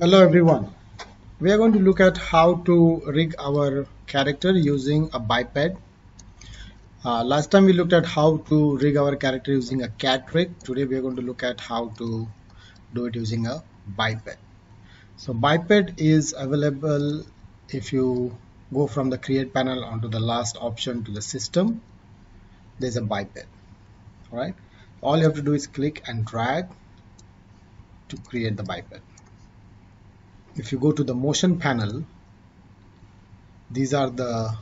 Hello everyone. We are going to look at how to rig our character using a biped. Uh, last time we looked at how to rig our character using a cat rig. Today we are going to look at how to do it using a biped. So biped is available if you go from the create panel onto the last option to the system. There's a biped. Alright. All you have to do is click and drag to create the biped if you go to the motion panel these are the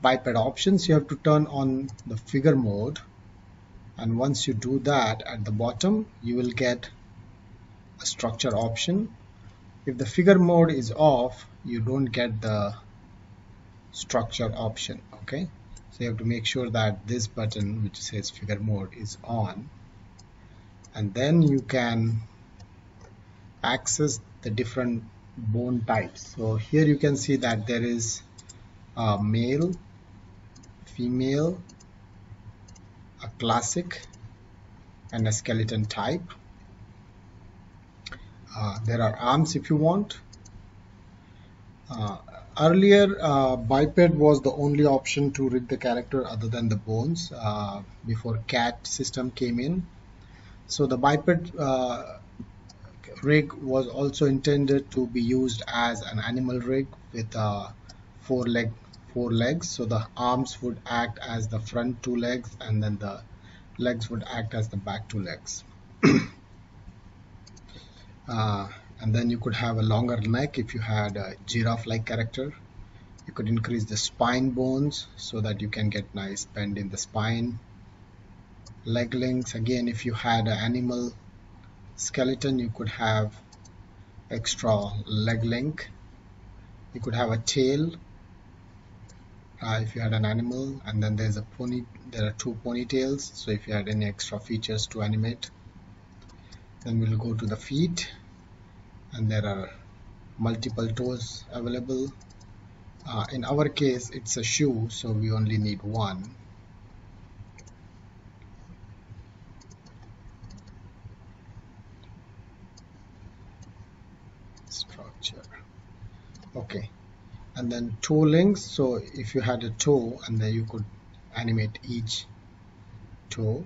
biped options. You have to turn on the figure mode. And once you do that at the bottom you will get a structure option. If the figure mode is off you don't get the structure option okay? So you have to make sure that this button which says figure mode is on. And then you can access the different bone types. So here you can see that there is a male female a classic and a skeleton type. Uh, there are arms if you want. Uh, earlier uh, biped was the only option to read the character other than the bones uh, before cat system came in. So the biped uh, rig was also intended to be used as an animal rig with a four leg four legs. So the arms would act as the front two legs and then the legs would act as the back two legs. Uh, and then you could have a longer neck if you had a giraffe like character. You could increase the spine bones so that you can get nice bend in the spine. Leg lengths again if you had an animal skeleton you could have extra leg length. You could have a tail uh, if you had an animal and then there's a pony there are two ponytails so if you had any extra features to animate then we'll go to the feet and there are multiple toes available. Uh, in our case it's a shoe so we only need one structure okay and then two links. So if you had a toe and then you could animate each toe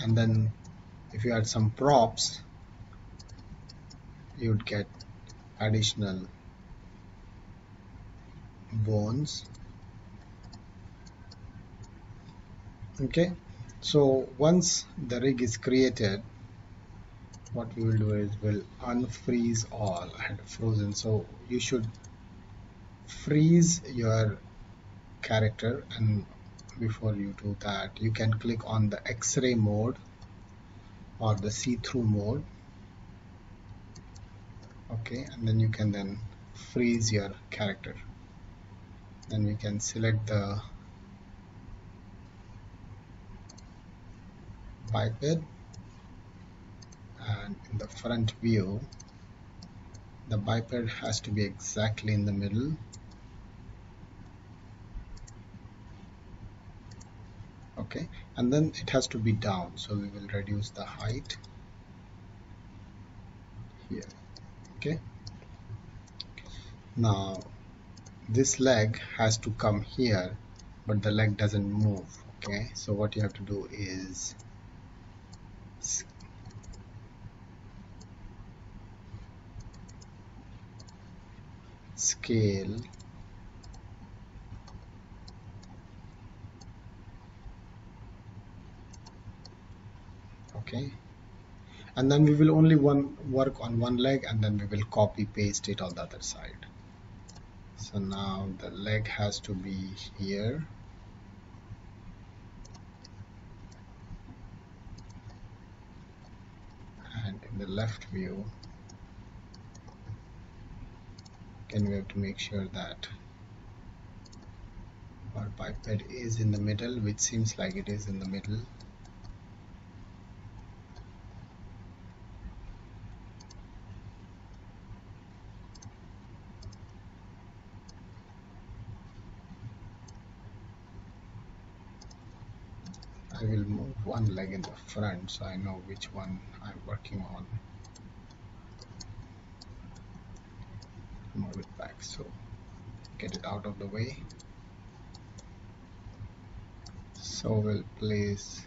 and then if you had some props you would get additional bones. Okay. So once the rig is created what we will do is we'll unfreeze all. And frozen so you should freeze your character and before you do that you can click on the x-ray mode or the see-through mode. Okay and then you can then freeze your character. Then we can select the biped and in the front view the biped has to be exactly in the middle okay? And then it has to be down. So we will reduce the height here. Okay? Now this leg has to come here but the leg doesn't move. Okay? So what you have to do is scale okay. And then we will only one work on one leg and then we will copy paste it on the other side. So now the leg has to be here. And in the left view again we have to make sure that our biped is in the middle which seems like it is in the middle I will move one leg in the front so I know which one I'm working on. Move it back so get it out of the way. So we'll place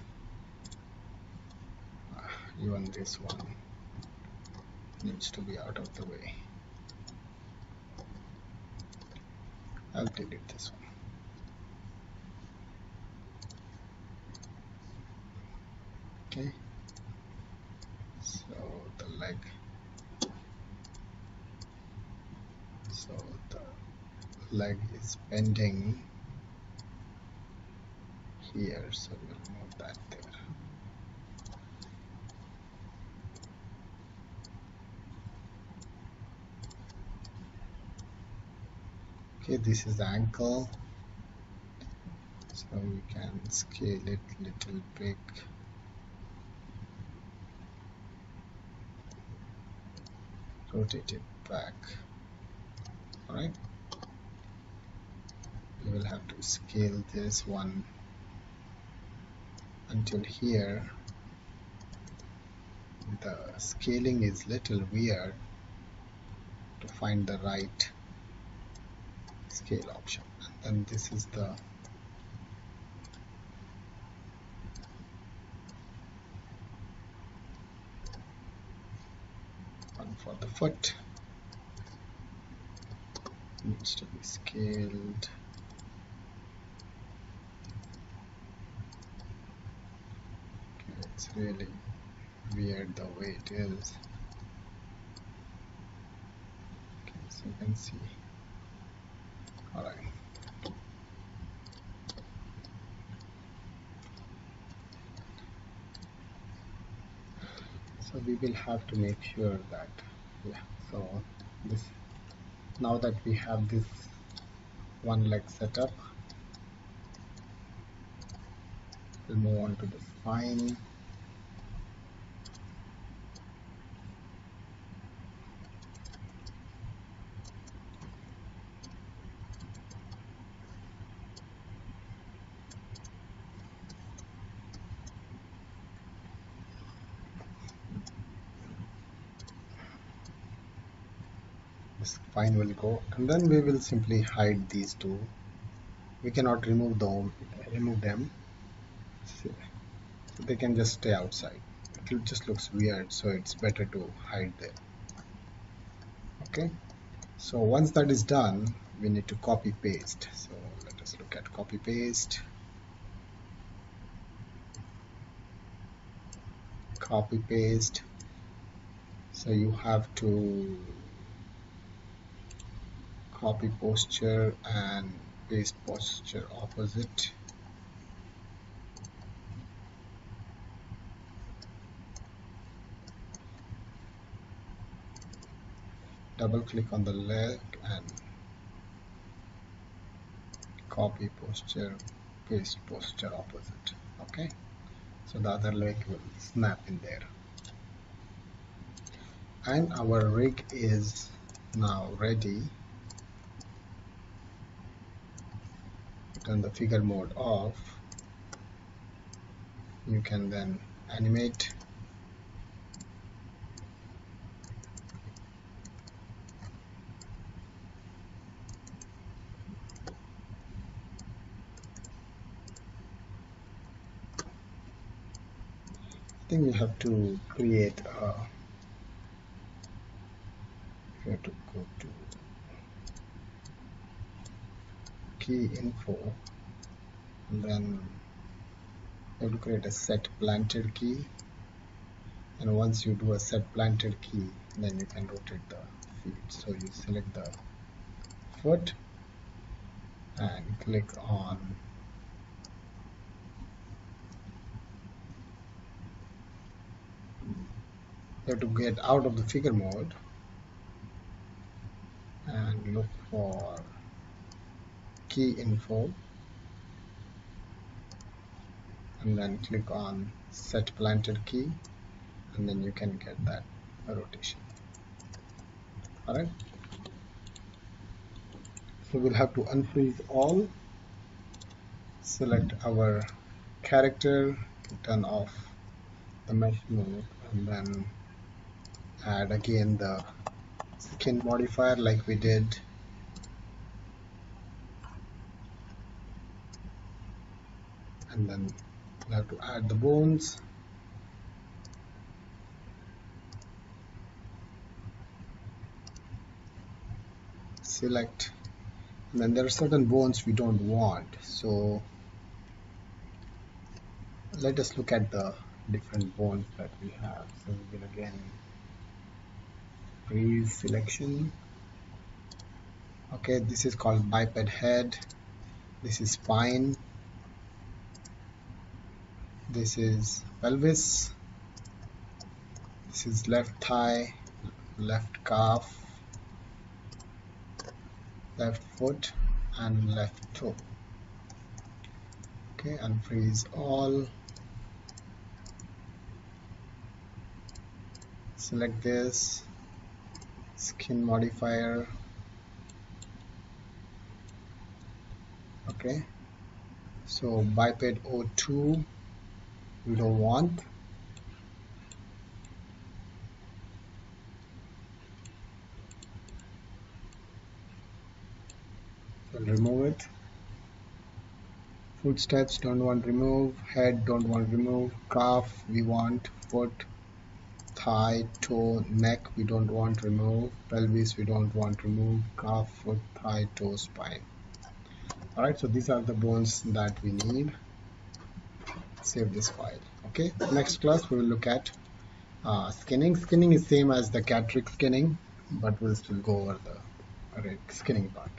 uh, even this one needs to be out of the way. I'll delete this one okay so the leg. So the leg is bending here so we'll move that there. Okay this is the ankle. So we can scale it little bit rotate it back. Alright. We will have to scale this one until here. The scaling is little weird to find the right scale option. And then this is the for the foot needs to be scaled. Okay, it's really weird the way it is. Okay so you can see. All right so we will have to make sure that yeah so this now that we have this one leg set up we'll move on to the spine spine will go. And then we will simply hide these two. We cannot remove them remove them. So they can just stay outside. It just looks weird so it's better to hide them. Okay? So once that is done we need to copy paste. So let us look at copy paste. Copy paste. So you have to copy posture and paste posture opposite. Double click on the leg and copy posture paste posture opposite. Okay? So the other leg will snap in there. And our rig is now ready turn the figure mode off you can then animate. I think we have to create a we have to go to key info and then you have to create a set planted key. And once you do a set planted key then you can rotate the feet so you select the foot and click on you have to get out of the figure mode and look for key info and then click on set planted key and then you can get that rotation. Alright. So we'll have to unfreeze all. Select our character turn off the mesh mode and then add again the skin modifier like we did and then we have to add the bones. Select. And then there are certain bones we don't want. So let us look at the different bones that we have. So we will again freeze selection. Okay this is called biped head. This is spine this is pelvis this is left thigh left calf left foot and left toe. Okay and freeze all. Select this skin modifier. Okay so biped O2 we don't want. So remove it. Footsteps don't want remove. Head don't want remove. Calf we want. Foot thigh toe neck we don't want remove. Pelvis we don't want remove. Calf foot thigh toe spine. All right so these are the bones that we need save this file okay? Next class we will look at uh, skinning skinning is same as the cat rig skinning but we'll still go over the skinning part